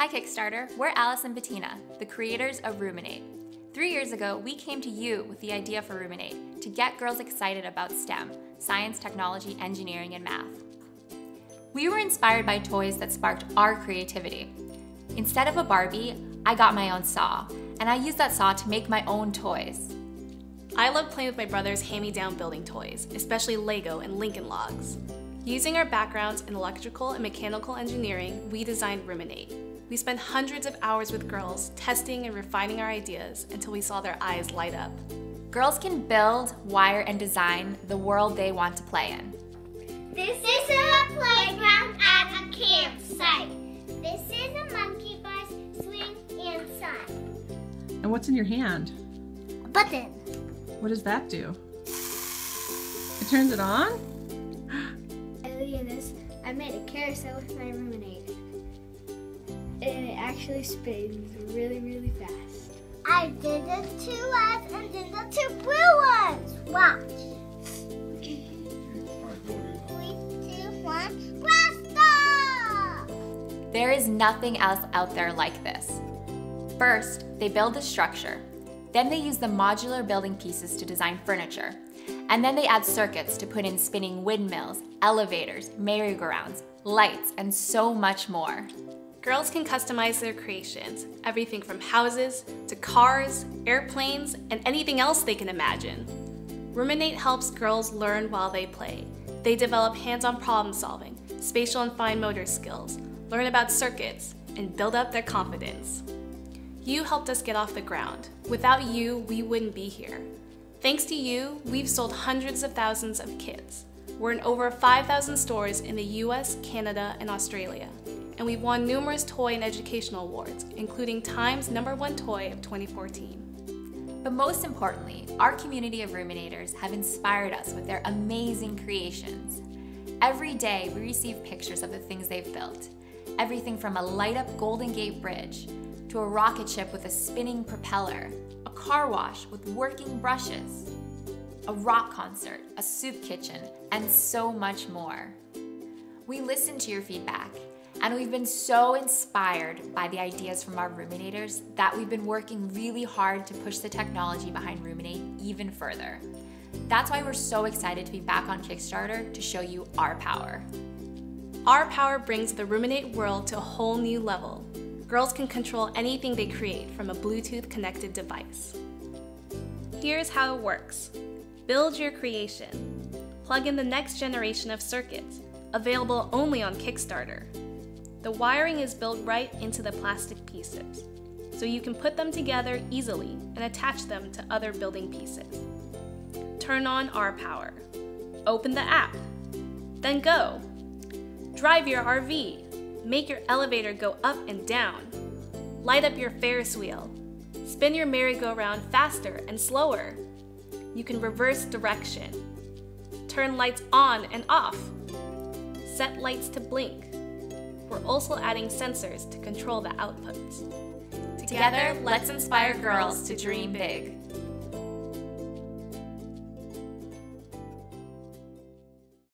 Hi Kickstarter, we're Alice and Bettina, the creators of Roominate. Three years ago, we came to you with the idea for Roominate to get girls excited about STEM, science, technology, engineering, and math. We were inspired by toys that sparked our creativity. Instead of a Barbie, I got my own saw, and I used that saw to make my own toys. I love playing with my brother's hand-me-down building toys, especially Lego and Lincoln Logs. Using our backgrounds in electrical and mechanical engineering, we designed Roominate. We spent hundreds of hours with girls testing and refining our ideas until we saw their eyes light up. Girls can build, wire, and design the world they want to play in. This is a playground at a campsite. This is a monkey bus swing inside. And what's in your hand? A button. What does that do? It turns it on? Oh, Alienus, I made a carousel with my Roominate. And it actually spins really, really fast. I did the two reds and did the two blue ones. Watch. Three, two, one, blast There is nothing else out there like this. First, they build the structure. Then they use the modular building pieces to design furniture. And then they add circuits to put in spinning windmills, elevators, merry-go-rounds, lights, and so much more. Girls can customize their creations, everything from houses to cars, airplanes, and anything else they can imagine. Roominate helps girls learn while they play. They develop hands-on problem solving, spatial and fine motor skills, learn about circuits, and build up their confidence. You helped us get off the ground. Without you, we wouldn't be here. Thanks to you, we've sold hundreds of thousands of kits. We're in over 5,000 stores in the US, Canada, and Australia. And we've won numerous toy and educational awards, including Time's number one toy of 2014. But most importantly, our community of Roominators have inspired us with their amazing creations. Every day, we receive pictures of the things they've built. Everything from a light up Golden Gate Bridge to a rocket ship with a spinning propeller, a car wash with working brushes, a rock concert, a soup kitchen, and so much more. We listen to your feedback, and we've been so inspired by the ideas from our Roominators that we've been working really hard to push the technology behind Roominate even further. That's why we're so excited to be back on Kickstarter to show you our power. Our power brings the Roominate world to a whole new level girls can control anything they create from a Bluetooth connected device. Here's how it works. Build your creation. Plug in the next generation of circuits, available only on Kickstarter. The wiring is built right into the plastic pieces, so you can put them together easily and attach them to other building pieces. Turn on our power. Open the app. Then go. Drive your RV. Make your elevator go up and down. Light up your Ferris wheel. Spin your merry-go-round faster and slower. You can reverse direction. Turn lights on and off. Set lights to blink. We're also adding sensors to control the outputs. Together, let's inspire girls to dream big.